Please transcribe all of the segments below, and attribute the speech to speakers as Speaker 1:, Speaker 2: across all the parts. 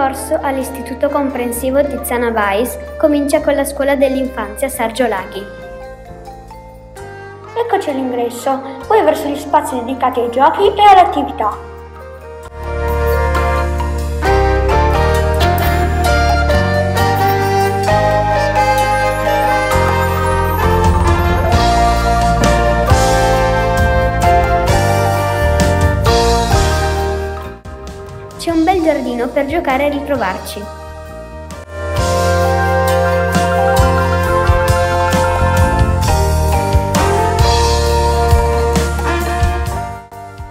Speaker 1: all'Istituto Comprensivo Tiziana Weiss comincia con la scuola dell'infanzia Sergio Laghi.
Speaker 2: Eccoci all'ingresso, poi verso gli spazi dedicati ai giochi e alle attività.
Speaker 1: C'è un bel giardino per giocare e ritrovarci.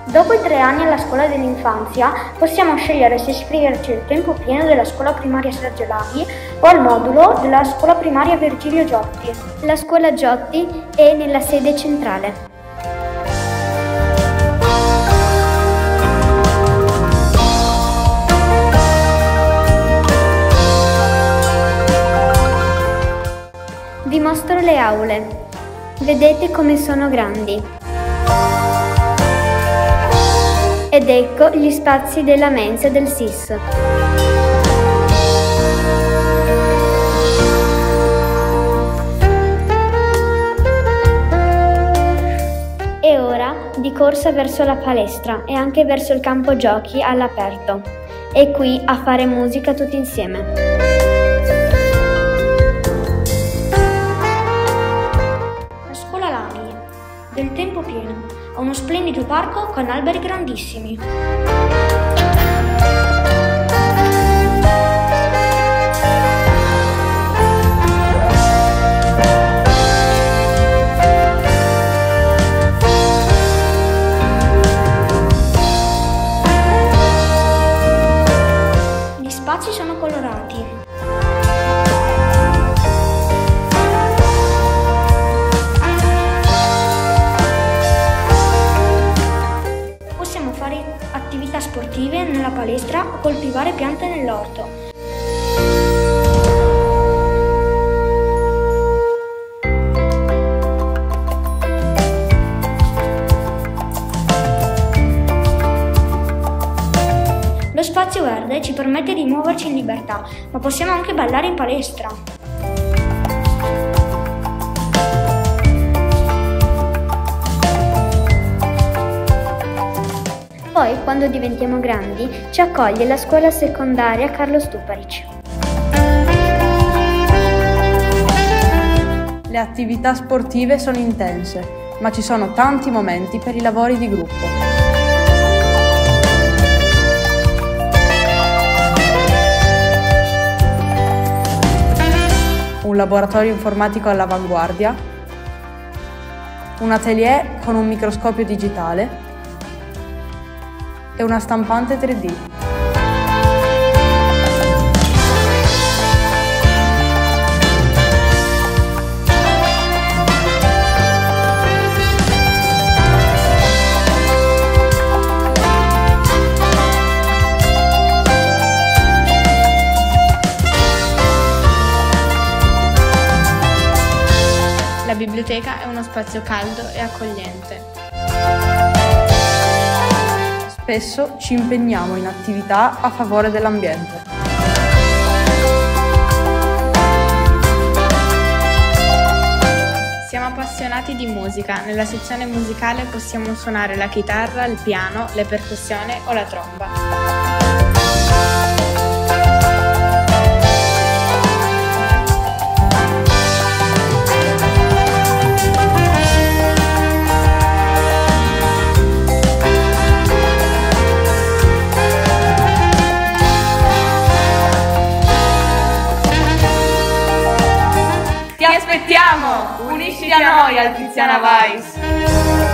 Speaker 2: Dopo i tre anni alla scuola dell'infanzia possiamo scegliere se iscriverci al tempo pieno della scuola primaria Sergio Laghi o al modulo della scuola primaria Virgilio Giotti.
Speaker 1: La scuola Giotti è nella sede centrale. Mostro le aule. Vedete come sono grandi. Ed ecco gli spazi della mensa del SIS. E ora di corsa verso la palestra e anche verso il campo giochi all'aperto. E qui a fare musica tutti insieme.
Speaker 2: Parco con alberi grandissimi. Gli spazi sono colorati, nella palestra o coltivare piante nell'orto. Lo spazio verde ci permette di muoverci in libertà, ma possiamo anche ballare in palestra.
Speaker 1: Quando diventiamo grandi, ci accoglie la scuola secondaria Carlo Stuparic.
Speaker 3: Le attività sportive sono intense, ma ci sono tanti momenti per i lavori di gruppo. Un laboratorio informatico all'avanguardia, un atelier con un microscopio digitale e una stampante 3D.
Speaker 4: La biblioteca è uno spazio caldo e accogliente.
Speaker 3: Spesso ci impegniamo in attività a favore dell'ambiente.
Speaker 4: Siamo appassionati di musica. Nella sezione musicale possiamo suonare la chitarra, il piano, le percussioni o la tromba.
Speaker 5: aspettiamo! Unisci a noi Altiziana Vice!